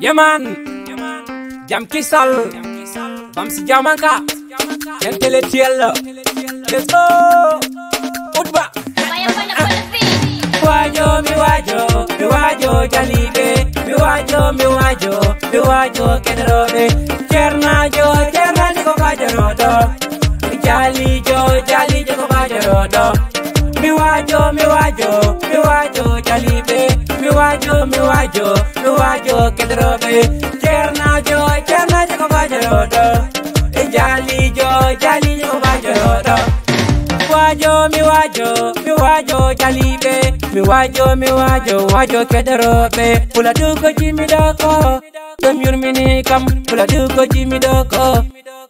Yaman Jam Kisal Bam si Jamanka Intellectual Let's go. Udba Wajo mi wajo mi wajo jalibe. Mi wajo mi wajo mi wajo kedrobe Cernajo cernajo ko bajarodo Jalijo jalijo ko bajarodo Mi wajo mi wajo mi wajo jalibe. Mi wajo wajo mi wajo kedrobe Cernajo cernajo ko bajarodo Jalijo jalijo ko bajarodo wajo mi wajo mi wajo jalibe mi wajo mi wajo wajo kederobe pula duko jimi doko dum yurmini kam pula duko jimi doko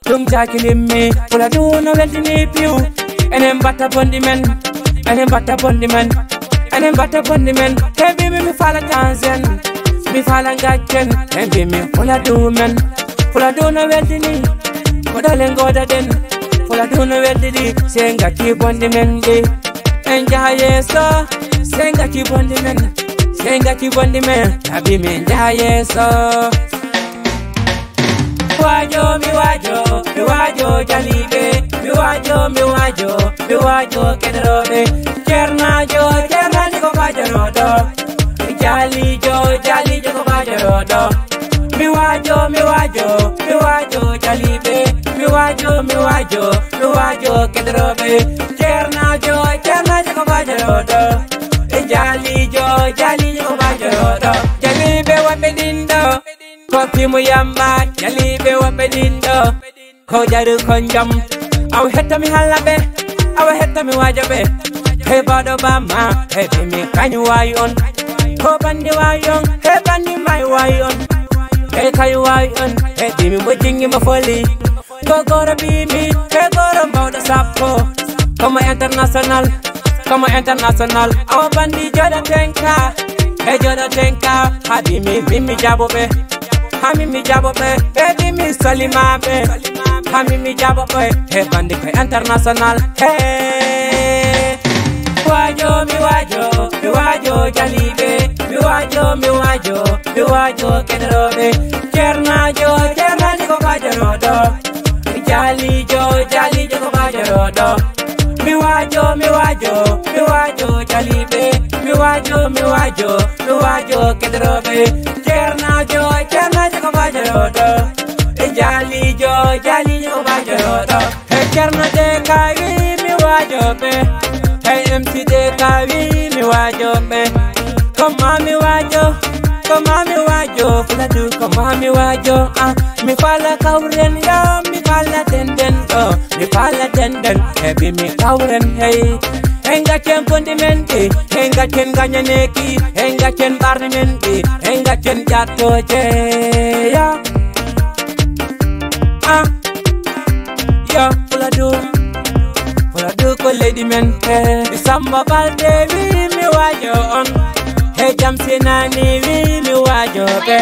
dum jakilimmi pula duno weltini piu. Enen batta bondi men. Enen batta bondi men. Enen batta bondi men. Hebi mi mi fala tanzen be fall and got gen And give me full of do men Full of do no ready ni But all go to den Full of do no ready di Saying a keep on the men day And ja yes so Sing a keep on the men Sing a keep on the men I be me ja yes so Wajo mi wajo mi wajo jalibe mi wajo mi wajo mi wajo kederobe do mi wajo mi wajo mi wajo jalibe mi wajo mi wajo mi wajo kedrobe cerna jo cerna jo bajaro do e jali jo jali jo bajaro do jalibe wa medindo ko timu yamba jalibe wa medindo ko jaru konjam aw hetta mi halabe aw hetta mi wajabe Hey, bada bama, hey, be me kanyuai on. Ko bandi wayi on he bandi mai wayi on he kayu wayi on he dimi mo jingi ma foli Gogoro bimi, ke goro mbawda sappo Como international, como international. Awa bandi joda tenka, e joda tenka Hadi mi mimi jabo be, ha mimi jabo be Baby mi salima be, ha mimi jabo be He bandi ke international, hey. Wajo mi wajo, mi wajo jalibe Mi wajo, mi wajo, mi wajo kedrobe Cernajo, cernajo ko bajarodo jalijo jalijo ko bajarodo mi wajo mi wajo mi wajo jalibe mi wajo mi wajo mi wajo kedrobe cernajo cernajo ko bajarodo e jalijo jalijo ko bajarodo e cerna de kawi mi wajo be e mc de kawi mi wajo Come on me wajo Come on me wajo Fula do, come on me wajo ah, Mi fala kauren ya Mi fala tenden oh, Mi fala tenden Ebi mi kauren hey. Enga chen condimenti. Enga chen ganyaneki Enga chen barnimenti. Enga chen jato je ya. Ah ya pula du pula du ko lady mendi, isamba Samba bal devi mi wajo on Hey, jam sinani, wili wajobe.